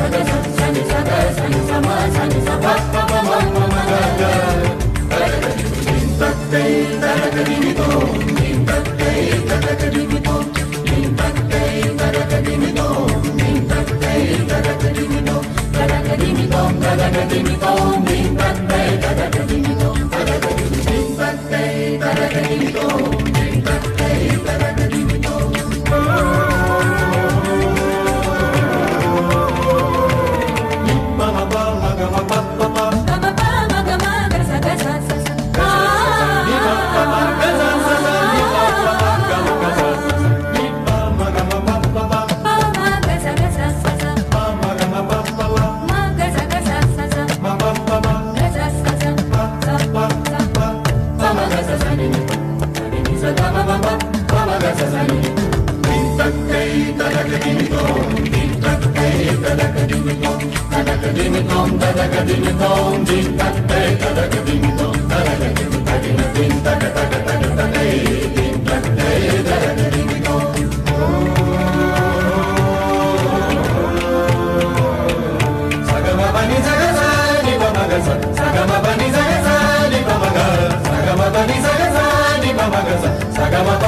नि सद समीक्षमा समीक्षा ダディミトンダダカディミトンディンタクテダダカディミトンダダカディミタギナディンタカタカタカタテイディンタクテダダカディミトンサガマバニザガザリバマガザサガマバニザガザリバマガサガマバニザガザリバマガザサガマバ